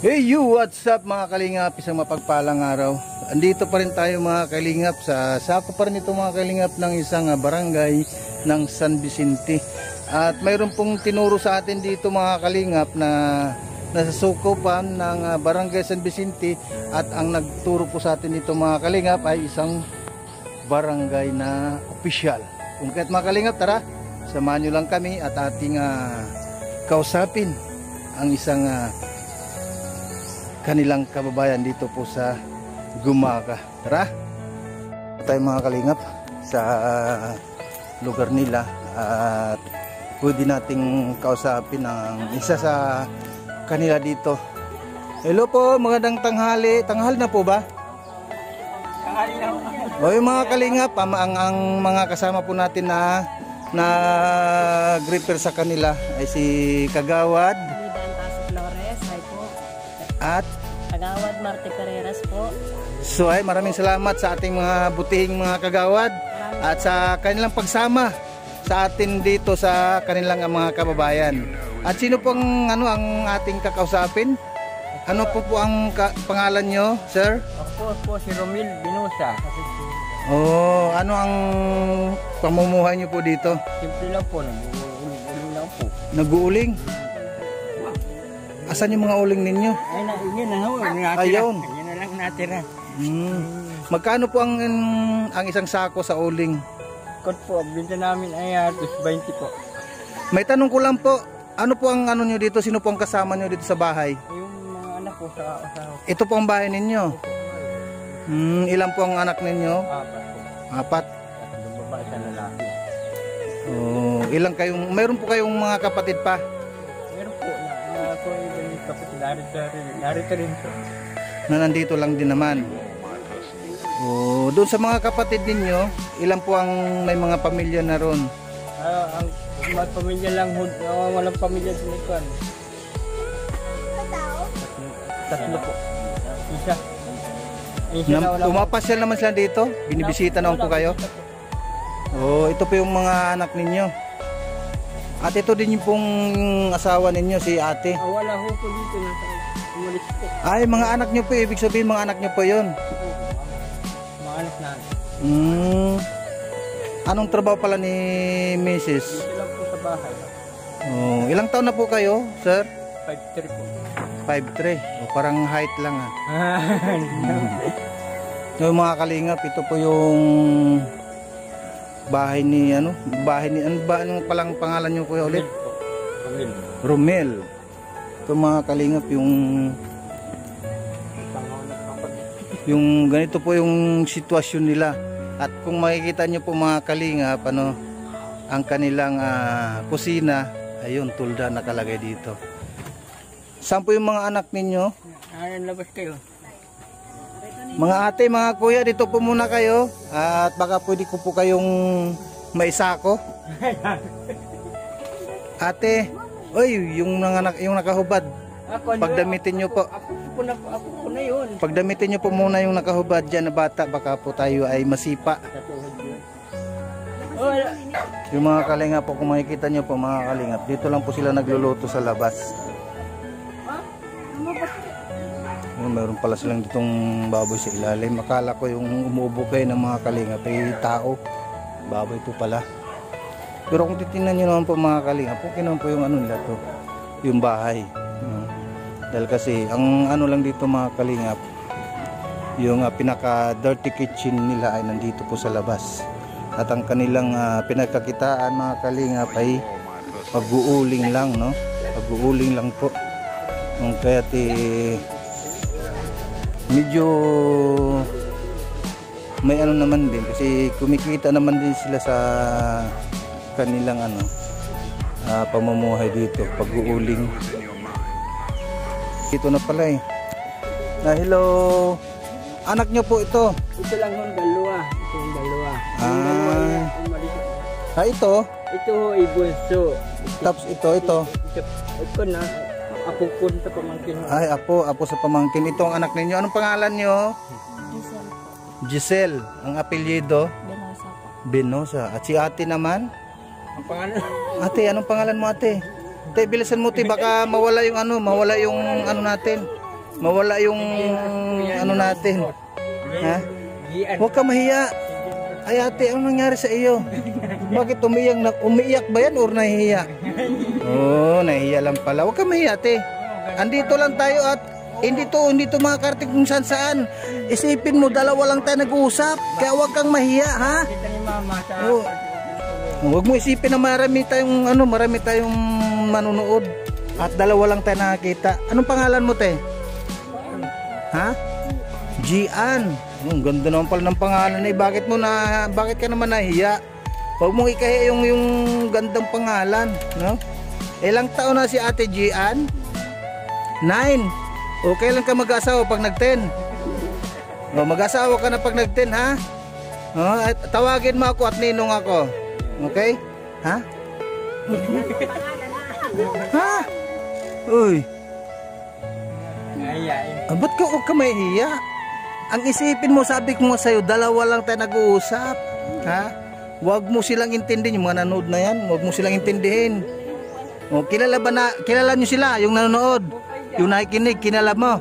Hey you, what's up mga kalingap? Isang mapagpalang araw. Andito pa rin tayo mga kalingap sa sako pa rin ito mga kalingap ng isang ah, barangay ng San Vicente. At mayroon pong tinuro sa atin dito mga kalingap na nasa sukupan ng ah, barangay San Vicente at ang nagturo po sa atin dito mga kalingap ay isang barangay na opisyal. Kung kahit mga kalingap, tara, samahan nyo lang kami at ating ah, kausapin ang isang ah, kanilang kababayan dito po sa Gumaka. Tara! Tayo mga kalingap sa lugar nila at pwede nating kausapin ang isa sa kanila dito. Hello po, magandang tanghali. Tanghal na po ba? O yung mga kalingap, ang, ang, ang mga kasama po natin na na gripper sa kanila ay si Kagawad at Kagawad Marte Carreras po. So ay maraming salamat sa ating mga butihing mga kagawad at sa kanilang pagsama sa atin dito sa kanilang mga kababayan. At sino pong ano ang ating kakausapin? Ano po po ang ka- pangalan nyo, sir? Ako po si Romil Binosa. Oh, ano ang pamumuhay nyo po dito? Simple lang po, nag-uuling lang po. Nag-uuling? Asan yung mga uling ninyo? Ay, na, yun na ho, natira. Ayun. Yun na lang natira. Hmm. Magkano po ang ang isang sako sa uling? Kot po, binta namin ay uh, 20 po. May tanong ko lang po, ano po ang ano nyo dito? Sino po ang kasama nyo dito sa bahay? Yung mga anak ko sa asawa Ito po ang bahay ninyo. Hmm, ilan po ang anak ninyo? apat po. Apat. At yung babae sa lalaki. Oh, ilang kayong mayroon po kayong mga kapatid pa? Narito rin, narito rin po. Na nandito lang din naman. Oh, doon sa mga kapatid ninyo, ilan po ang may mga pamilya na ron? Ah, ang mga pamilya lang, uh, walang pamilya sa likod. Tatlo po. Isa. Isa na Na, pumapasyal naman sila dito? Binibisita naman po kayo? Oh, ito po yung mga anak ninyo. At ito din yung pong asawa ninyo, si ate. Ah, wala ho po dito na umalis po. Ay, mga anak nyo po, ibig sabihin mga anak nyo po yun. Mga anak na. Hmm. Anong trabaho pala ni Mrs.? Dito lang po sa bahay. Oh, ilang taon na po kayo, sir? 5-3 po. 5'3". O, parang height lang ah. Yung mga kalingap, ito po yung bahay ni ano, bahay ni ano ba anong palang pangalan niyo kuya ulit? Kamil. Romel. Ito mga kalingap yung yung ganito po yung sitwasyon nila. At kung makikita niyo po mga kalingap, ano, ang kanilang ah, kusina, ayun, tulda nakalagay dito. Saan po yung mga anak ninyo? Ayan, labas kayo. Mga ate, mga kuya, dito po muna kayo. At baka pwede ko po kayong maisako. Ate, oy, yung, nanganak, yung nakahubad. Ako, ano, Pagdamitin nyo po. Ako na, ako po na yun. Pagdamitin nyo po muna yung nakahubad dyan na bata. Baka po tayo ay masipa. Oh. Yung mga kalingap po, kung makikita nyo po mga kalingap, dito lang po sila nagluluto sa labas. Yung meron pala silang ditong baboy sa ilalim. Akala ko yung umuubo kayo ng mga kalingap ay tao. Baboy po pala. Pero kung titingnan nyo naman po mga kalingap, okay naman po yung ano nila to. Yung bahay. No? Dahil kasi, ang ano lang dito mga kalingap, yung ah, pinaka dirty kitchen nila ay nandito po sa labas. At ang kanilang ah, pinagkakitaan mga kalingap ay pag-uuling lang, no? Pag-uuling lang po. Kung kaya eh, medyo may ano naman din kasi kumikita naman din sila sa kanilang ano ah, pamumuhay dito pag-uuling dito na pala eh na hello anak nyo po ito Ito lang yung dalawa. Ito yung dalawa. Ah. ah ito Ito ho, ibunso. tapos ito ito Ito, ito na, ako punta pamangkin ho. ay apo apo sa pamangkin ito ang anak ninyo anong pangalan nyo Giselle. Giselle ang apelyido Benosa. Benosa at si ate naman Ang pangalan, Ate, anong pangalan mo ate? Ate, bilisan mo te, baka mawala yung ano, mawala yung ano natin. Mawala yung ano natin. Ha? Huwag ka mahiya. Ay ate, anong nangyari sa iyo? Bakit umiyak na umiiyak ba yan or nahihiya? Oh, nahihiya lang pala. Huwag ka mahiya ate. Andito lang tayo at hindi to, hindi to mga kartik kung saan saan. Isipin mo, dalawa lang tayo nag-uusap. Kaya huwag kang mahiya, ha? Oo. Huwag mo isipin na marami tayong ano, marami tayong manunood. At dalawa lang tayo nakakita. Anong pangalan mo, te? Ha? Gian. Ang ganda naman pala ng pangalan eh. Bakit mo na bakit ka naman nahiya? Huwag mong ikahiya yung yung gandang pangalan, no? Ilang taon na si Ate Gian? Nine. O kailan ka mag-asawa pag nag-10? O mag-asawa ka na pag nag-10, ha? O, at tawagin mo ako at ninong ako. Okay? Ha? ha? Uy. Ah, ba't ka huwag ka mahihiya? Ang isipin mo, sabi ko nga sa'yo, dalawa lang tayo nag-uusap. Ha? Huwag mo silang intindihin, yung mga nanood na yan, huwag mo silang intindihin. O, kilala ba na, kilala nyo sila, yung nanonood, yung nakikinig, kilala mo.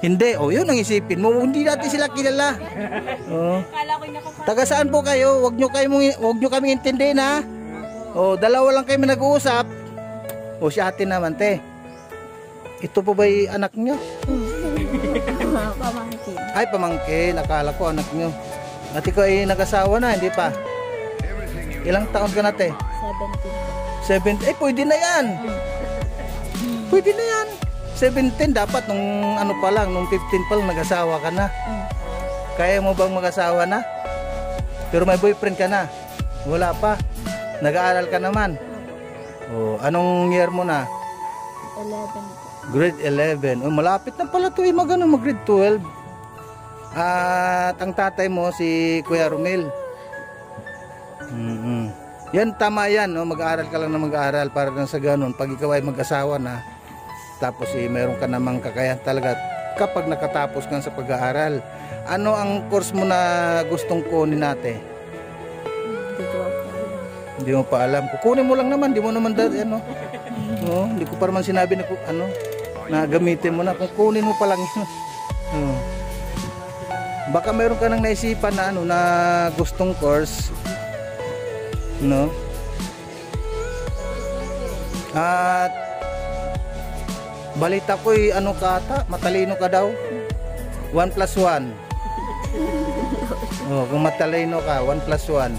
Hindi, o yun ang isipin mo, hindi natin sila kilala. O. Taga saan po kayo? Huwag nyo, kayo, huwag nyo kami intindihin ha. O, dalawa lang kayo nag-uusap. O, si ate naman, te. Ito po ba'y anak nyo? Pamangkin. Ay, pamangkin. Akala ko anak nyo. At ikaw ay nag-asawa na, hindi pa? Ilang taon ka na, te? 17. 17. Eh, pwede na yan. Pwede na yan. 17 dapat nung ano pa lang, nung 15 pa lang nag-asawa ka na. Kaya mo bang mag-asawa na? Pero may boyfriend ka na. Wala pa. Nag-aaral ka naman. Oh, anong year mo na? 11 po. Grade 11. Oh, malapit na pala to eh, mag, ano, mag grade 12. At ang tatay mo si Kuya Romel. Yan tama yan, no? mag-aaral ka lang na mag-aaral para nang sa ganun. Pag ikaw ay mag-asawa na, tapos eh, mayroon ka namang kakayahan talaga kapag nakatapos ka sa pag-aaral. Ano ang course mo na gustong kunin natin? Hindi mo pa alam. Kukunin mo lang naman, di mo naman dati ano. No, hindi ko pa naman sinabi na ano na gamitin mo na kung kunin mo pa lang yun. Oo. Baka meron ka nang naisipan na ano na gustong course. No? At balita ko ano ka ata, matalino ka daw. 1 plus 1. Oh, kung matalino ka, 1 plus 1.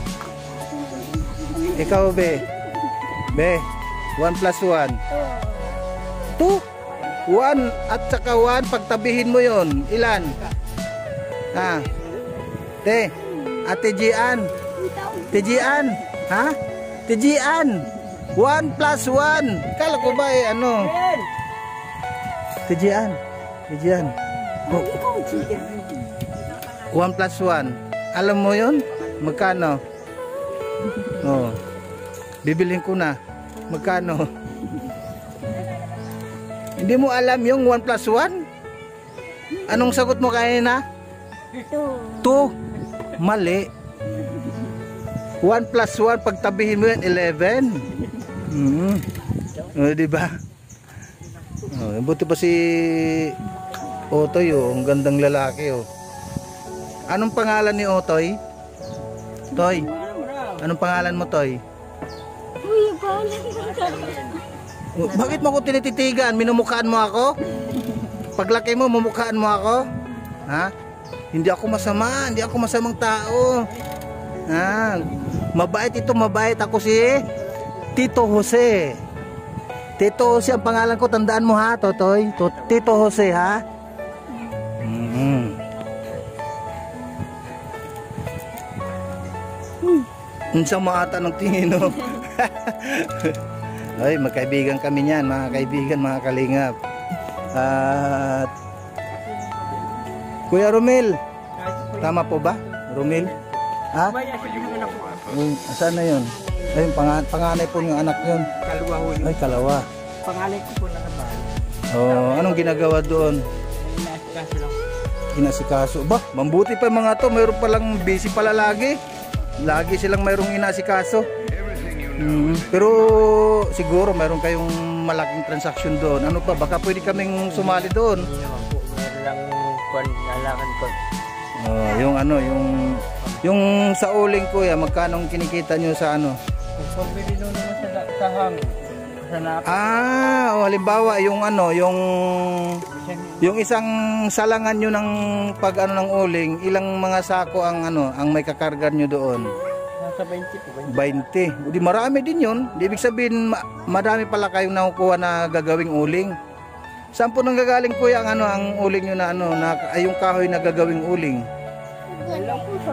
Ikaw, be. Be, 1 plus 1. 2. 1 at saka 1, pagtabihin mo yon Ilan? Ha? Te, ate Gian. Te Gian. Ha? Te Gian. 1 plus 1. Kala ko ba eh, ano? Gian. Oh. 1 plus 1. Alam mo yon? Magkano? Oh. Bibilhin ko na. Magkano? Hindi mo alam yung 1 plus 1? Anong sagot mo kanina? 2. 2. Mali. 1 plus 1 pagtabihin mo yan 11. Mm. Oh, di ba? Oh, buti pa si Otoy oh, ang gandang lalaki oh. Anong pangalan ni Otoy? Toy. Anong pangalan mo, Toy? Uy, Oh, Bakit mo ako tinititigan? Minumukhaan mo ako? Paglaki mo, mumukhaan mo ako? Ha? Hindi ako masama, hindi ako masamang tao. Ha? Mabait ito, mabait ako si Tito Jose. Tito Jose ang pangalan ko, tandaan mo ha, Totoy. To- Tito Jose ha? Mm. Unsang maata ng tingin no? Ay, magkaibigan kami niyan, mga kaibigan, mga kalingap. At Kuya Romel, tama po ba? Romel? Ha? Baya, sige naman ako. Uy, saan na yun? Ayun, pang panganay po yung anak yun. Kalwa ho yun. Ay, kalawa. Pangalan ko po nakabahan. Oh, anong ginagawa doon? Inaasikaso lang. Inasikaso. Ba, mambuti pa yung mga to. Mayroon palang busy pala lagi. Lagi silang mayroong inasikaso. Mm, pero siguro mayroon kayong malaking transaction doon. Ano pa, baka pwede kaming sumali doon. Hindi naman po. kwan, lalakan ko. Oh, yung ano, yung yung sa uling kuya, magkano ang kinikita nyo sa ano? Pabili doon naman sa, sa hang, sa nap, Ah, oh, halimbawa yung ano, yung yung isang salangan nyo ng pag ano ng uling, ilang mga sako ang ano, ang may kakargan nyo doon? nasa 20 po, 20. 20. Di marami din yun. Di ibig sabihin, ma- madami pala kayong nakukuha na gagawing uling. Saan po nang gagaling kuya ang ano, ang uling nyo na ano, na, ay yung kahoy na gagawing uling? Wala po sa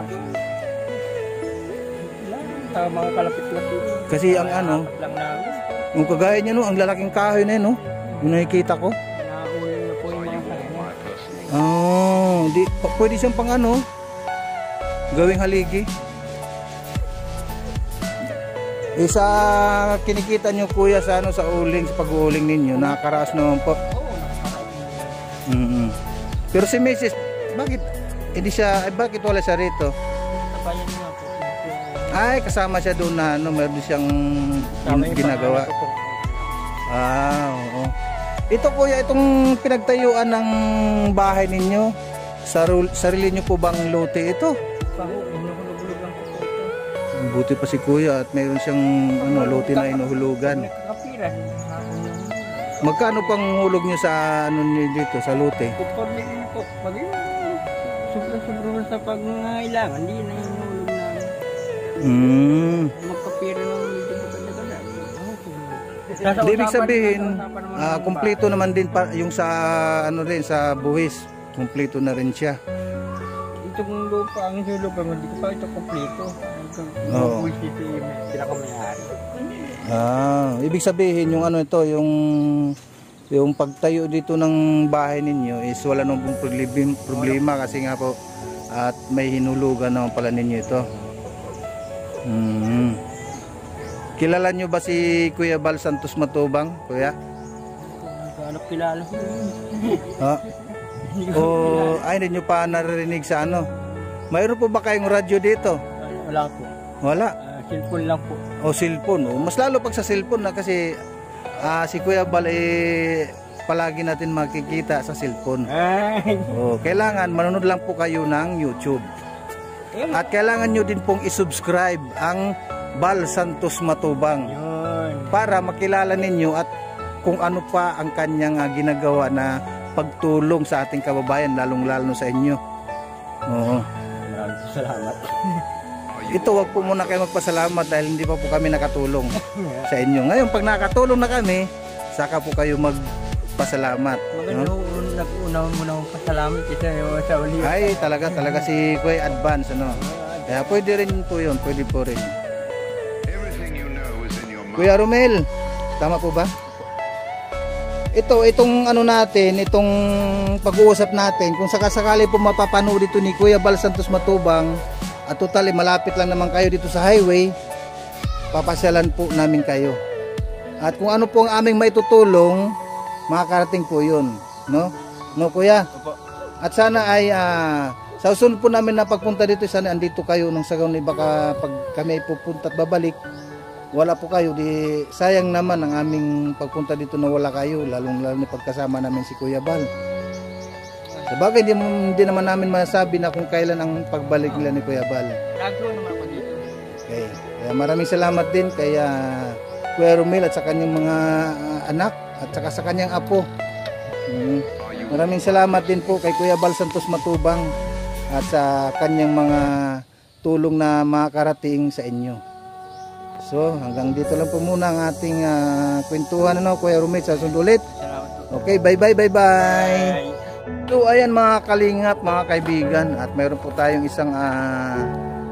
sa mga kalapit-lapit. Kasi ang ano, lang namin. yung kagaya nyo no, ang lalaking kahoy na yun no, yung nakikita ko. Nauunin na po yung mga kanya. Oh, di, pwede siyang pang ano, gawing haligi. Isa kinikita nyo kuya sa ano sa uling, sa pag-uuling ninyo, nakakaraas naman po. Oo, mm Pero si Mrs. bakit hindi siya, ay, bakit wala siya rito? Sa bayan nga po. Ito, Ay, kasama siya doon na ano, meron siyang ginagawa. Ah, oo. Ito kuya, itong pinagtayuan ng bahay ninyo, sarul, sarili nyo po bang lote ito? Buti pa si kuya at mayroon siyang ano, lote na inuhulugan. Magkano pang hulog nyo sa ano niyo dito, sa lote? Pag yun, sobra-sobra sa pangangailangan, hindi na na Hmm. magkapira ng medyo maganda-ganda. Di ibig sabihin, ah, kumpleto naman din pa yung sa ano rin sa buwis. Kumpleto na rin siya. Itong lupa, ang yung lupa, hindi ko pa ito kumpleto. Oo. Oo. Which is yung pinakamayari. Ah, ibig sabihin yung ano ito, yung yung pagtayo dito ng bahay ninyo is wala nang problema kasi nga po at may hinulugan naman pala ninyo ito. Hmm. Kilala nyo ba si Kuya Bal Santos Matubang, Kuya? Ano kilala ko? Ha? O ay hindi nyo pa naririnig sa ano? Mayroon po ba kayong radyo dito? Wala po. Wala. Ah, cellphone lang po. O cellphone. O, mas lalo pag sa cellphone na kasi ah, si Kuya Bal eh, palagi natin makikita sa cellphone. Ay! O, kailangan manonood lang po kayo ng YouTube. At kailangan nyo din pong isubscribe ang Bal Santos Matubang yun. para makilala ninyo at kung ano pa ang kanyang ah, ginagawa na pagtulong sa ating kababayan lalong lalo sa inyo. Oo. Maraming salamat. Ito wag po muna kayo magpasalamat dahil hindi pa po kami nakatulong sa inyo. Ngayon pag nakatulong na kami, saka po kayo magpasalamat. Maganda no? nag-unaw mo na akong pasalamat yung sa uli. Ay talaga talaga si Kuya Advance ano. Kaya pwede rin po 'yon, pwede po rin. Kuya Romel, tama po ba? Ito, itong ano natin, itong pag-uusap natin, kung sakasakali po mapapanood ito ni Kuya Bal Santos Matubang, at totally malapit lang naman kayo dito sa highway, papasyalan po namin kayo. At kung ano po ang aming maitutulong, makakarating po yun. No? No, Kuya? At sana ay ah, sa susunod po namin na pagpunta dito, sana andito kayo nang sa ganon baka pag kami ay pupunta at babalik, wala po kayo, di sayang naman ang aming pagpunta dito na wala kayo, lalong lalo na pagkasama namin si Kuya Bal. Sa bagay, hindi, hindi naman namin masabi na kung kailan ang pagbalik nila ni Kuya Bal. Nagawa naman ako dito. Okay. Kaya maraming salamat din kay ah, Kuya Romel at sa kanyang mga ah, anak at saka sa kanyang apo. Mm. Maraming salamat din po kay Kuya Bal Santos Matubang at sa kanyang mga tulong na makakarating sa inyo. So, hanggang dito lang po muna ang ating ah, kwentuhan ano, Kuya Romel sa sundulit. Okay, bye bye bye bye. Bye. So ayan mga kalingap, mga kaibigan at mayroon po tayong isang ah,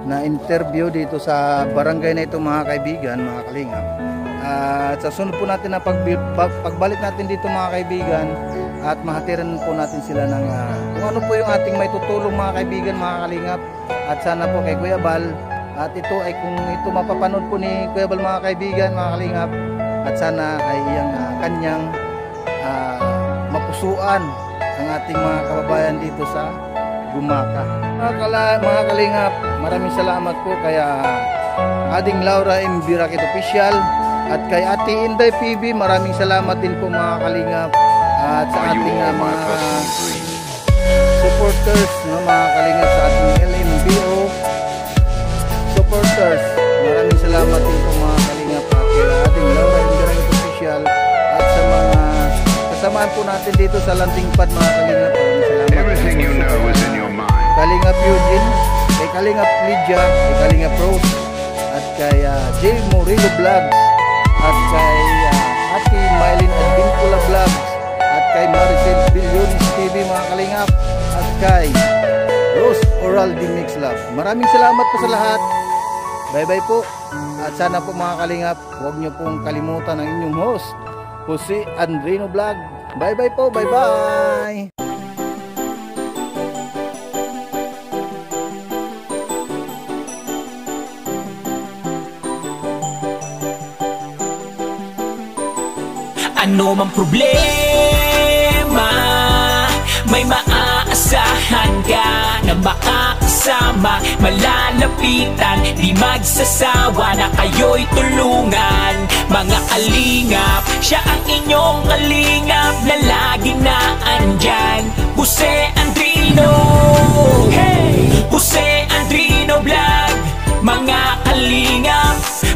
na interview dito sa barangay na ito mga kaibigan, mga kalingap. At sa sunod po natin na pag, pag- pagbalik natin dito mga kaibigan at mahatiran po natin sila ng ah, kung ano po yung ating may tutulong mga kaibigan, mga kalingap. At sana po kay Kuya Bal at ito ay kung ito mapapanood po ni Kuya Bal mga kaibigan, mga kalingap at sana ay iyang ah, kanyang ah, mapusuan ang ating mga kababayan dito sa Gumaka. Mga, kala, mga kalingap, maraming salamat po kaya Ading Laura M. Birakit Official at kay Ate Inday PB, maraming salamat din po mga kalingap at sa ating ah, mga support supporters, no, mga kalingap sa ating LMBO supporters. Maraming salamat din po mga kalingap at kay ating Laura Indirect Official at sa mga kasamaan po natin dito sa Lanting Pad mga kalingap. Maraming salamat. Everything you know is in your mind. Kalingap Eugene, kay Kalingap Lydia, kay Kalingap Rose, at kay uh, Jay Murillo Vlogs, kay Maricel Billones TV mga kalingap, at kay Rose Oral D Mix Lab. Maraming salamat po sa lahat. Bye-bye po. At sana po mga kalingap, huwag niyo pong kalimutan ang inyong host, Jose Andrino Vlog. Bye-bye po. Bye-bye. Ano mang problema May maaasahan ka Na makakasama Malalapitan Di magsasawa na kayo'y tulungan. Mga kalingap Siya ang inyong kalingap Na laging naandyan Jose Andrino Hey! Jose Andrino Vlog Mga kalingap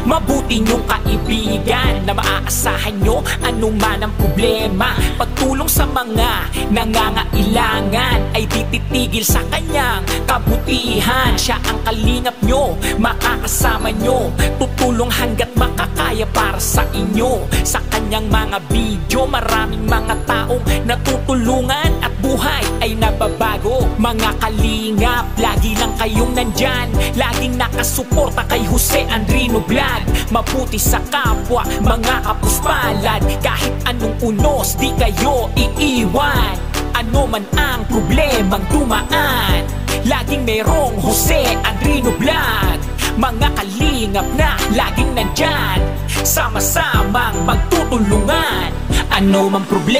Mabuti niyong kaibigan na maaasahan nyo anuman ang problema. Pagtulong sa mga nangangailangan ay tititigil sa kanyang kabutihan. Siya ang kalingap nyo, makakasama nyo. Tutulong hanggat makakaya para sa inyo. Sa kanyang mga video, maraming mga taong natutulungan At buhay ay nababago. Mga kalingap, lagi lang kayong nandyan. Laging nakasuporta kay Jose Andrino Vlog. Mabuti sa kapwa, mga kapuspalad. Kahit anong unos, di kayo iiwan. Ano man ang problemang dumaan Laging merong Jose Andrino Vlog Mga kalingap na laging nandyan. Sama-samang magtutulungan. Ano man problema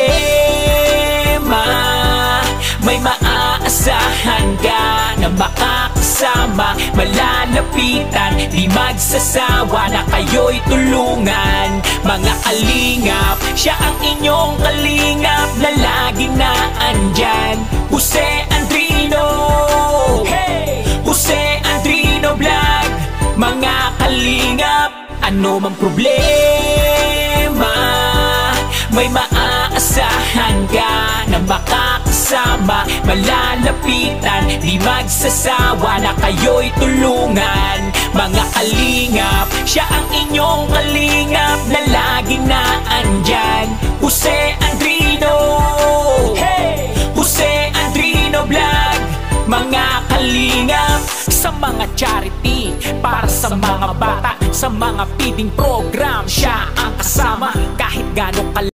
May maaasahan ka na makakasama. Malalapitan, di magsasawa na kayo'y tulungan. Mga kalingap, siya ang inyong kalingap Na laging naandyan Jose Andrino. Hey! Jose Andrino Vlog Mga kalingap, ano mang problema? May maaasahan ka na makakasama Malalapitan, di magsasawa na kayo'y tulungan. Mga kalingap, siya ang inyong kalingap Na laging naandyan Jose Andrino. Hey! Jose Andrino Vlog. Mga kalingap mga charity Para sa mga bata Sa mga feeding program Siya ang kasama Kahit gano'ng